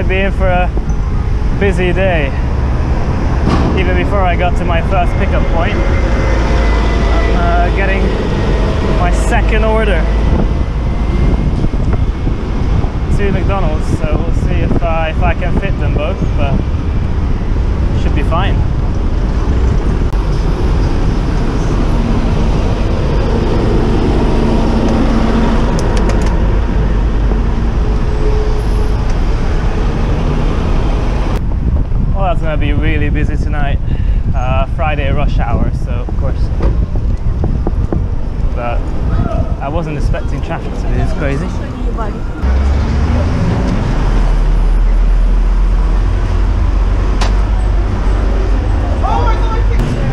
might be in for a busy day. Even before I got to my first pickup point, I'm uh, getting my second order to McDonald's, so we'll see if, uh, if I can fit them both, but should be fine. Well, that's gonna be really busy tonight. Uh, Friday rush hour, so of course. But I wasn't expecting traffic to be this crazy.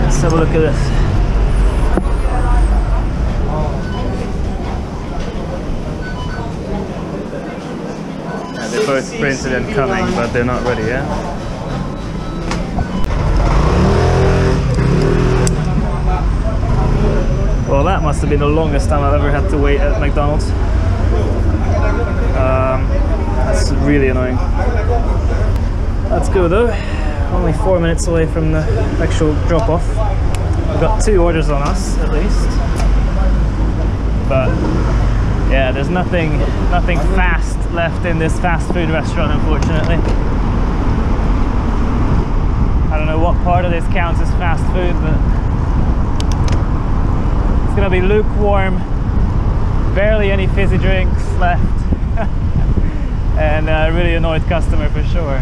Let's have a look at this. They're both printed and coming, but they're not ready yet. Well, that must have been the longest time I've ever had to wait at McDonald's. Um, that's really annoying. Let's go though. Only four minutes away from the actual drop off. We've got two orders on us at least. But yeah, there's nothing nothing fast left in this fast food restaurant unfortunately. I don't know what part of this counts as fast food, but gonna be lukewarm, barely any fizzy drinks left, and uh, a really annoyed customer for sure.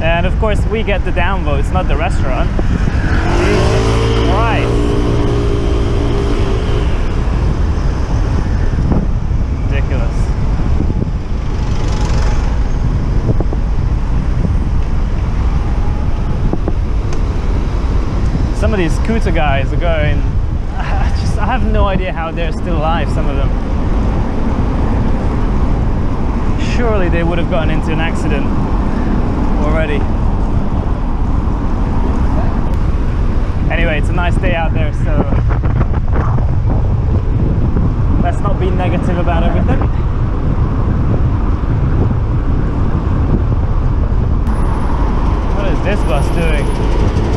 And of course, we get the downvote, it's not the restaurant. Christ. Ridiculous. Some of these scooter guys are going. I have no idea how they're still alive. Some of them. Surely they would have gotten into an accident already. Anyway, it's a nice day out there, so let's not be negative about everything. What is this bus doing?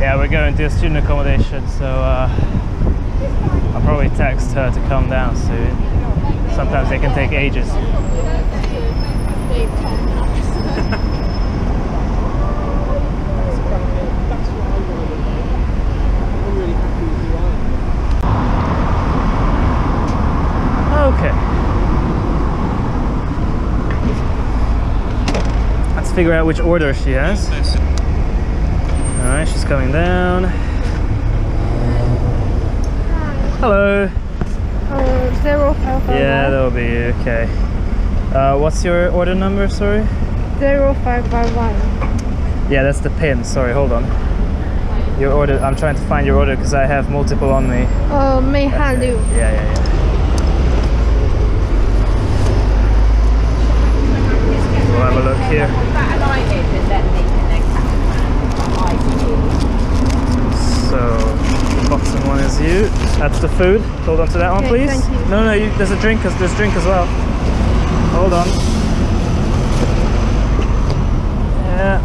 Yeah, we're going to a student accommodation, so uh, I'll probably text her to come down soon. Sometimes they can take ages. Okay. Let's figure out which order she has. All right, she's coming down. Hello. Uh, zero five five. Yeah, that'll be okay. Uh, what's your order number? Sorry. Zero five five one. Yeah, that's the pin. Sorry, hold on. Your order. I'm trying to find your order because I have multiple on me. Uh, Mei Han Liu. Yeah, yeah, yeah. Here. So, the bottom one is you. That's the food. Hold on to that one, Okay, please. No, no, you, there's a drink. as- There's drink as well. Hold on. Yeah.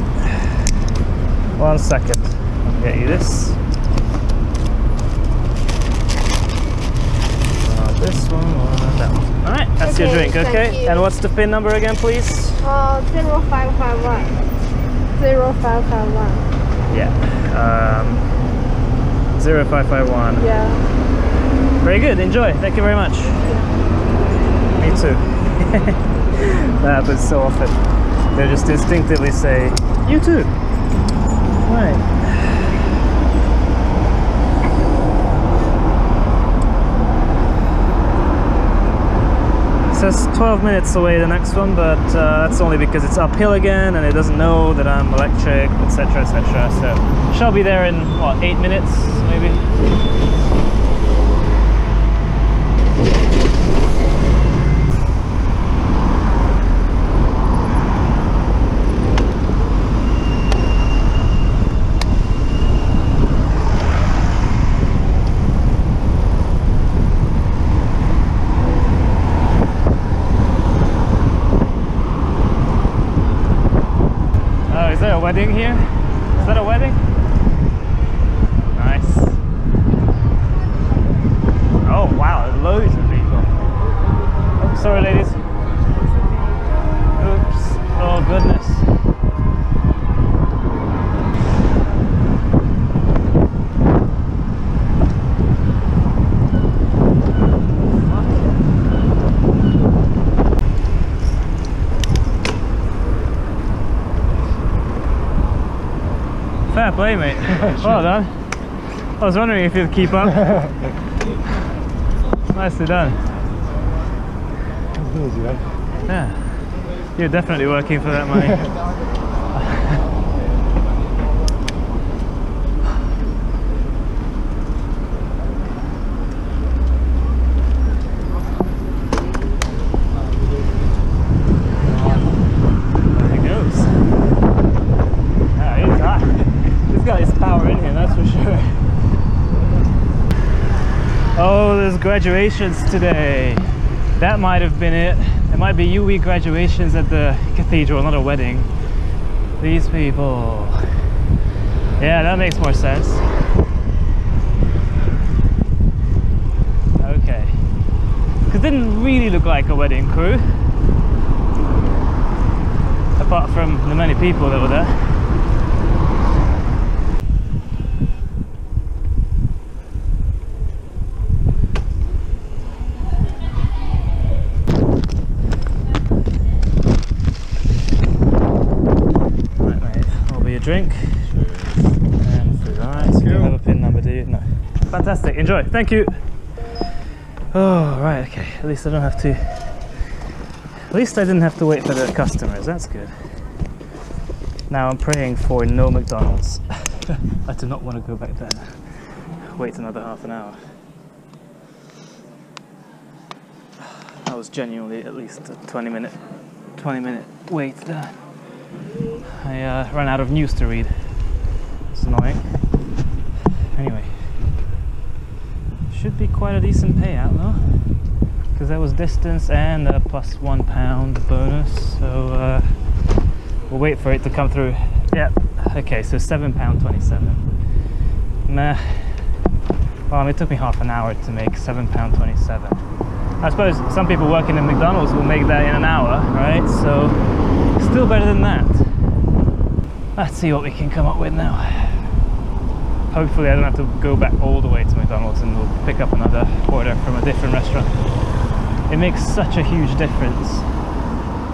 One second. I'll get you this. Uh, this one, uh, that one. All right, that's your drink. Okay. you. And what's the pin number again, please? 呃，zero five five one. Zero five five one. Yeah. Um, 0551. Yeah. Very good. Enjoy. Thank you very much. Yeah. Me too. that happens so often. They just instinctively say, "You too." Right. Says 12 minutes away the next one, but uh, that's only because it's uphill again and it doesn't know that I'm electric, etc., etc. So, shall be there in what eight minutes, maybe. Wedding here? Is that a wedding? Nice. Oh wow, loads of people. Oh, sorry ladies. Oops. Oh goodness. Play, mate. well done. I was wondering if you'd keep up. Nicely done. Easy, right? Yeah. You're definitely working for that money. there he goes. Yeah, he's hot. He's got his power in him, that's for sure. Oh, there's graduations today. That might have been it. It might be UE graduations at the cathedral, not a wedding. These people. Yeah, that makes more sense. Okay. Because it didn't really look like a wedding crew. Apart from the many people that were there. Right, mate. Will be a drink. And food. Alright, so you have a pin number, do you? No. Fantastic. Enjoy. Thank you. Oh, right. Okay. At least I don't have to. At least I didn't have to wait for the customers. That's good. Now I'm praying for no McDonald's. I do not want to go back there. Wait another half an hour. That was genuinely at least a 20 minute 20 minute wait there. I uh, ran out of news to read. It's annoying. Anyway, should be quite a decent payout though, because that was distance and a plus one pound bonus. So uh, we'll wait for it to come through. Yeah. Okay. So seven pound twenty-seven. Meh. Well, it took me half an hour to make seven pound twenty-seven. I suppose some people working in McDonald's will make that in an hour, right? So still better than that. Let's see what we can come up with now. Hopefully I don't have to go back all the way to McDonald's and we'll pick up another order from a different restaurant. It makes such a huge difference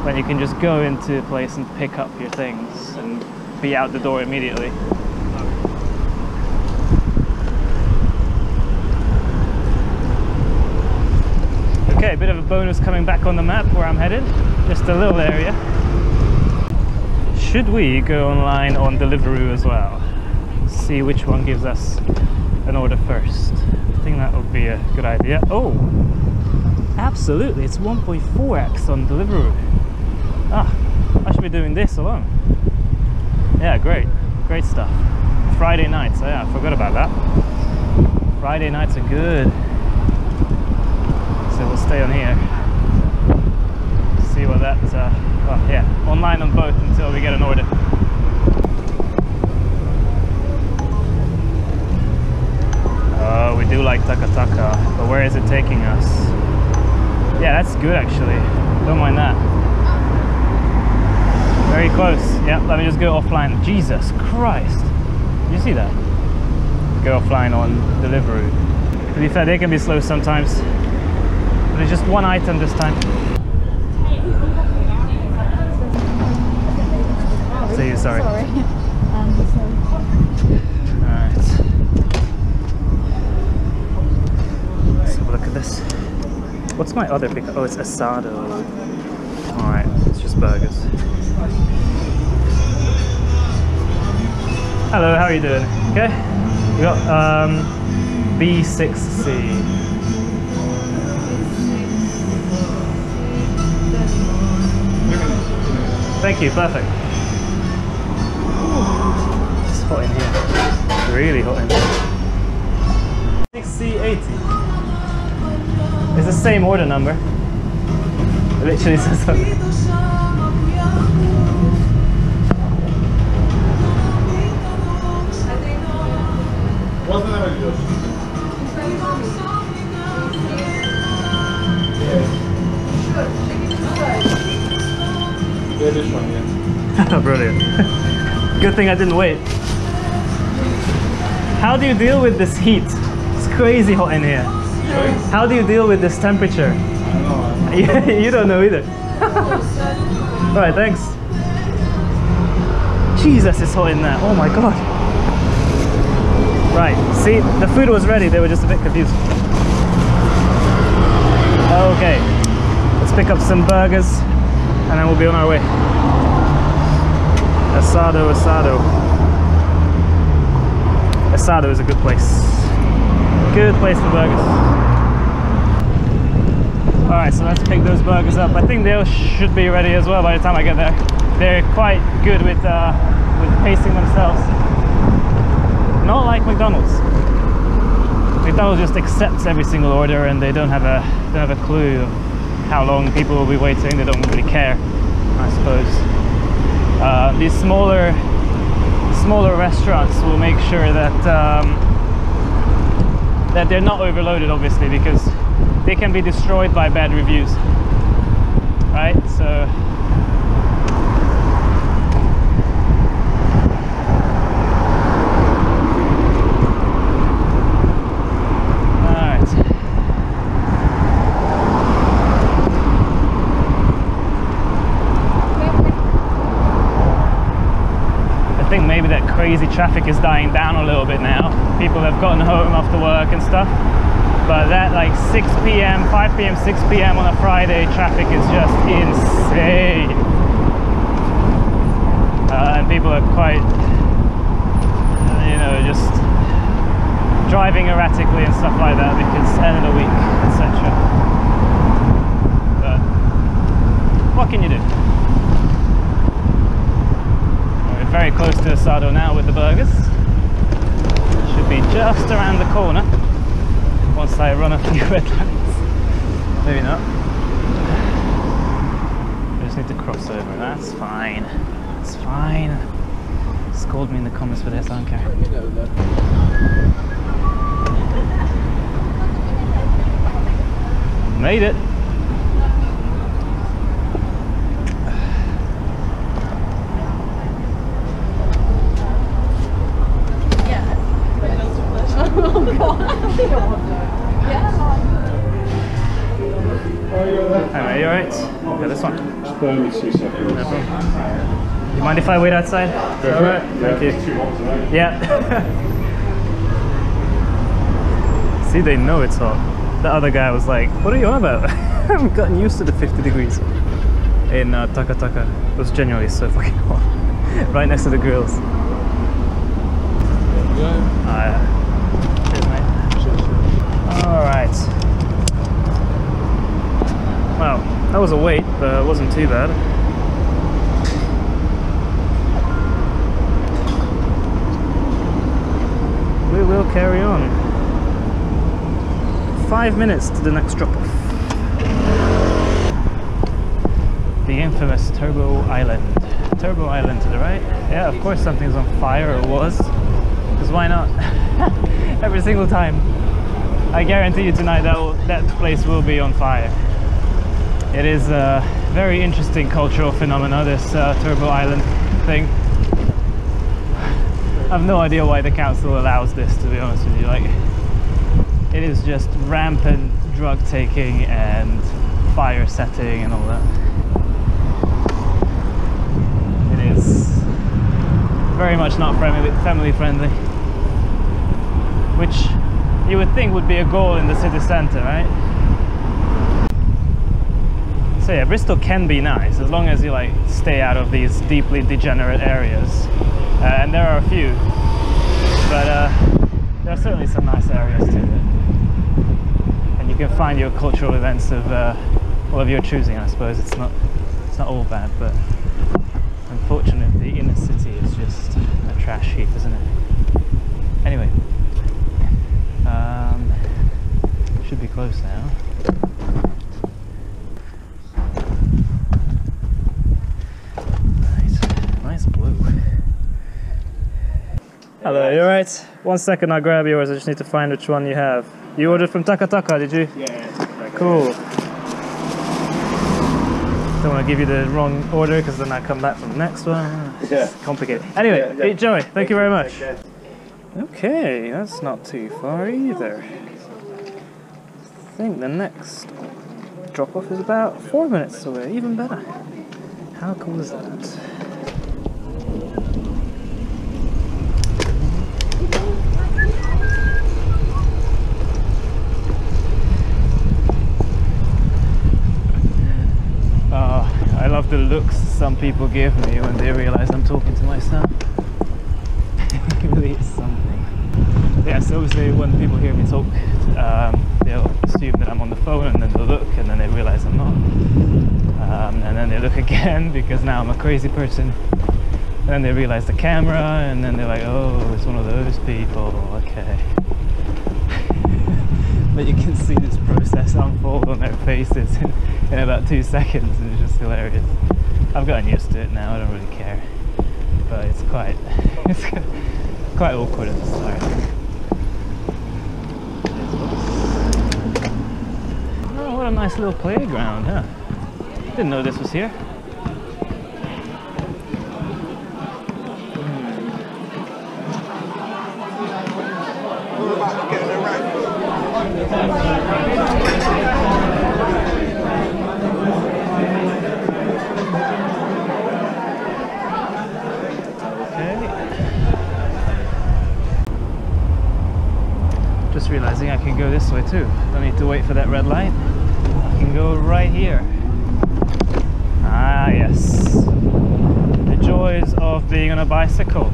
when you can just go into a place and pick up your things and be out the door immediately. Okay, a bit of a bonus coming back on the map where I'm headed. Just a little area. Should we go online on Deliveroo as well? See which one gives us an order first. I think that would be a good idea. Oh, absolutely, it's 1.4x on Deliveroo. Ah, I should be doing this alone. Yeah, great, great stuff. Friday nights, oh yeah, I forgot about that. Friday nights are good. So we'll stay on here. See what that, uh, yeah, online on both until we get an order. Oh, we do like Taka Taka, but where is it taking us? Yeah, that's good actually. Don't mind that. Very close. Yeah, let me just go offline. Jesus Christ. You see that? Go offline on Deliveroo. To be fair, they can be slow sometimes. But it's just one item this time. See you, sorry. Sorry. Um, sorry. Alright. Let's have a look at this. What's my other pick? Oh, it's asado. Alright, it's just burgers. Hello, how are you doing? Okay? We got um, B6C. Thank you, perfect hot in here. Really hot in here. 6080. It's the same order number. It literally says so. What's the name Yeah. Brilliant. Good thing I didn't wait. How do you deal with this heat? It's crazy hot in here. How do you deal with this temperature? You don't know either. Alright, thanks. Jesus, it's hot in there. Oh my god. Right, see, the food was ready, they were just a bit confused. Okay, let's pick up some burgers and then we'll be on our way. Asado, Asado. Asado is a good place. Good place for burgers. Alright, so let's pick those burgers up. I think they should be ready as well by the time I get there. They're quite good with, uh, with pacing themselves. Not like McDonald's. McDonald's just accepts every single order and they don't have a don't have a clue of how long people will be waiting. They don't really care, I suppose. Uh, these smaller smaller restaurants will make sure that um, that they're not overloaded, obviously, because they can be destroyed by bad reviews. Right? So Alright. I think maybe that crazy traffic is dying down a little bit now. People have gotten home after work and stuff. But that like 6 p.m., 5 p.m., 6 p.m. on a Friday, traffic is just insane. Uh, and people are quite, you know, just driving erratically and stuff like that because end of the week, etc. But what can you do? Very close to Asado now with the burgers. Should be just around the corner once I run a few red lights. Maybe not. I just need to cross over. That's fine. It's fine. Scold me in the comments for this, I don't care. Made it. One. Just bear with me two seconds. No. You mind if I wait outside? That alright? Thank you. Right? Yeah. See, they know it's hot. The other guy was like, what are you on about? I've gotten used to the 50 degrees in uh, Taka Taka. It was genuinely so fucking hot. right next to the grills. There we go. Ah, yeah. Cheers, mate. Cheers. Alright. Well, that was a wait, but it wasn't too bad. We will carry on. Five minutes to the next drop off. The infamous Turbo Island. Turbo Island to the right. Yeah, of course something's on fire, or was. Because why not? Every single time. I guarantee you tonight that will, that place will be on fire. It is a very interesting cultural phenomena, this uh, Turbo Island thing. I have no idea why the council allows this, to be honest with you. Like, it is just rampant drug taking and fire setting and all that. It is very much not family family friendly, which you would think would be a goal in the city centre, right? So yeah, Bristol can be nice as long as you like stay out of these deeply degenerate areas, uh, and there are a few. But uh, there are certainly some nice areas too. and you can find your cultural events of uh, well of your choosing. I suppose it's not it's not all bad, but unfortunately, the inner city is just a trash heap, isn't it? Anyway, um, should be close now. Nice, nice blue. Hello, you alright? One second, I'll grab yours. I just need to find which one you have. You ordered from Taka Taka, did you? Yeah. Cool. Don't want to give you the wrong order because then I come back from the next one. It's Yeah. complicated. Anyway, Yeah, yeah. enjoy. Thank you very much. Okay. Okay, that's not too far either. I think the next drop off is about four minutes away, even better. How cool is that? Love the looks some people give me when they realize I'm talking to myself. it really is something. Yeah, so obviously when people hear me talk, um, they'll assume that I'm on the phone and then they'll look and then they realize I'm not. Um, and then they look again because now I'm a crazy person. And then they realize the camera and then they're like, oh, it's one of those people, okay. but you can see this process unfold on their faces in, in about two seconds and it's just hilarious. I've gotten used to it now, I don't really care. But it's quite, it's quite awkward at the start. Oh, what a nice little playground, huh? Didn't know this was here. Realizing I can go this way too. Don't need to wait for that red light. I can go right here. Ah, yes. The joys of being on a bicycle.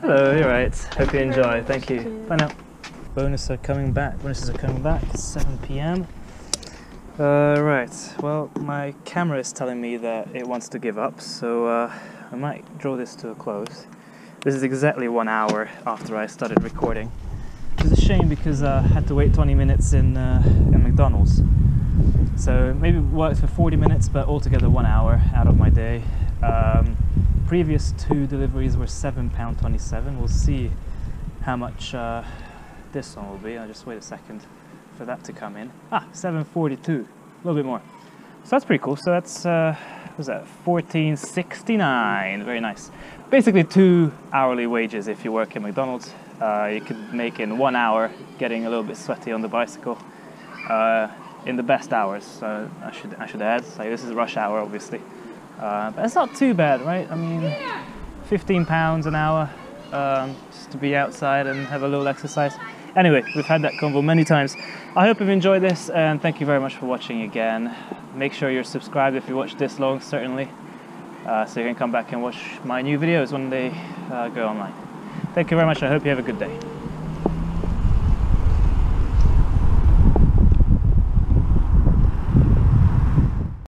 Hello, you're right. Hope you enjoy. Thank you. Bye now. Bonus are coming back. Bonuses are coming back. 7 p.m. Uh, right. Well, my camera is telling me that it wants to give up, so uh, I might draw this to a close. This is exactly one hour after I started recording. Is a shame because uh, I had to wait 20 minutes in, uh, in McDonald's. So maybe worked for 40 minutes, but altogether one hour out of my day. Um, previous two deliveries were £7.27. We'll see how much uh, this one will be. I'll just wait a second for that to come in. Ah, 7.42, a little bit more. So that's pretty cool. So that's, uh, was that, 14.69, very nice. Basically two hourly wages if you work at McDonald's. Uh, you could make in one hour getting a little bit sweaty on the bicycle. Uh, in the best hours, so I should I should add. Like this is rush hour, obviously, uh, but it's not too bad, right? I mean, 15 pounds an hour um, just to be outside and have a little exercise. Anyway, we've had that convo many times. I hope you've enjoyed this, and thank you very much for watching again. Make sure you're subscribed if you watch this long, certainly, uh, so you can come back and watch my new videos when they uh, go online. Thank you very much. I hope you have a good day.